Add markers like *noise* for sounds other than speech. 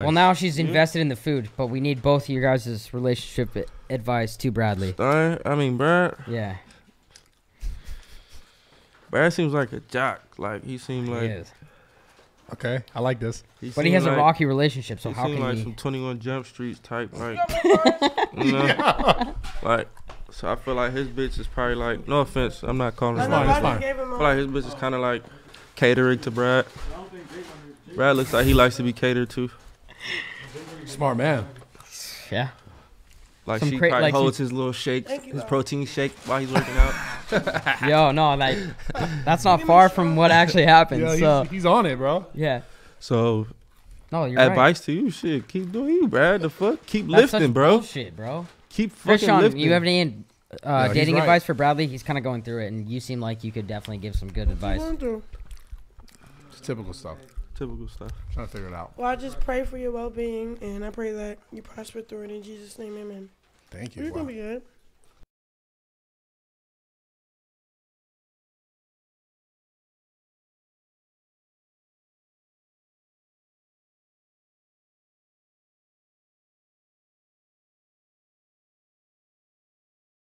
Well, now she's invested in the food, but we need both of your guys' relationship advice to Bradley. I, I mean, Brad, Yeah, Brad seems like a jock. Like he seemed he like, is. Okay, I like this. he But he seemed has a rocky relationship, so he how seemed can like we? some Twenty One Jump Streets type, like, you *laughs* know, like. So I feel like his bitch is probably like, no offense, I'm not calling That's him. fine, out. I fine. Gave him feel like his bitch is kind of like catering to Brad. Brad looks like he likes to be catered to. Smart man. Yeah. Like Some she cra- probably like holds his little shake, his though. protein shake while he's working out. *laughs* Yo, no, like *laughs* that's not far from what actually happened. Yeah, so he's, he's on it, bro. yeah. So No, you're right. advice to you, shit, keep doing you, Brad. The fuck, keep That's such lifting, bro. Bullshit, bro. Keep fucking Chrisean, lifting. you have any uh, he's dating right. advice for Bradley? He's kind of going through it, and you seem like you could definitely give some good advice. It's typical stuff. Typical stuff. trying to figure it out. Well, I just pray for your well being, and I pray that you prosper through it in Jesus' name, amen. Thank You're you. gonna be good.